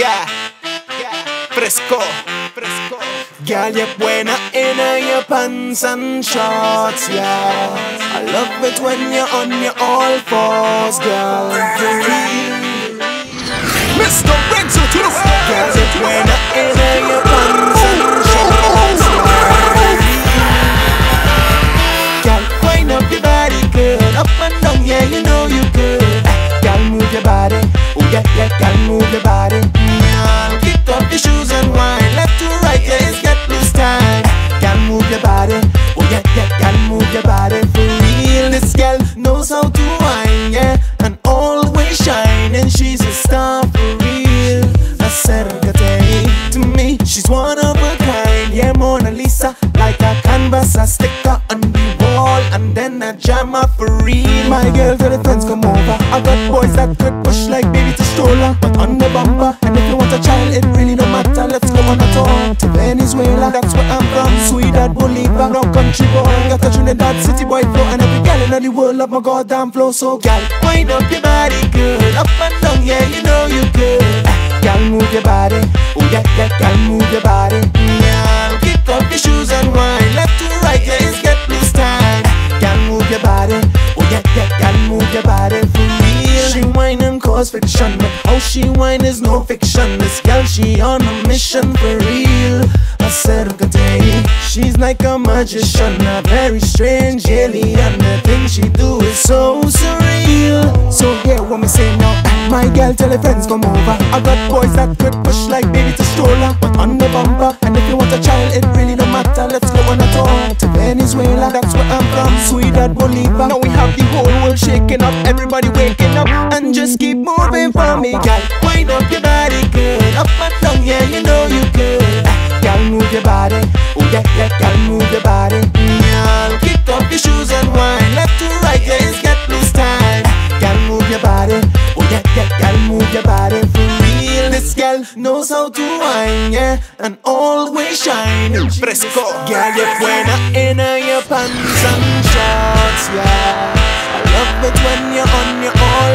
Yeah, fresco, fresco. Girl, you're buena in your pants and shorts, yeah. I love it when you're on your all fours, girl. Mr. Renzo to the Girl, you're buena in your pants and shorts, yeah. Girl, wind up your body, good. Up and down, yeah, you know you good. Eh, girl, move your body. How to wine, yeah, and always shine. And she's a star for real. I okay, to me, she's one of a kind. Yeah, Mona Lisa, like a canvas, a sticker on the wall, and then a jammer for real. My girl, tell the friends come over. I got boys that quick push like baby to stroller, but on the bumper. And if you want a child, it really don't matter. Let's go on a tour to Venezuela. That's where I'm from. Sweetheart, Bolívar, no country boy. Got a Trinidad city boy flow, and girl world love my goddamn flow. So, gal, wind up your body, good, up and down, yeah, you know you good. Ah, Gal, move your body, oh yeah, yeah, gal, move your body. Gal, kick off your shoes and wine, left to right, yeah, it's get loose time. Gal, move your body, oh yeah, yeah, gal, move your body for real. She whine and cause fiction, how she whine is no fiction. This gal, she on a mission for real. Like a magician, a very strange alien. The thing she do is so surreal. So yeah, what me say now? My girl, tell her friends come over. I got boys that quick push like baby to stroller, but on the bumper. And if you want a child, it really don't matter. Let's go on a tour to Venezuela. That's where I'm from, Sweetheart, Bolívar. Now we have the whole world shaking up, everybody waking up, and just keep moving for me, girl. Wind up your body, good, up and down, yeah, you know you. Ah, Girl, move your body, knows how to wine, yeah, and always shine. Fresco, girl, you're buena in your pants and shorts, yeah. I love it when you're on your fours.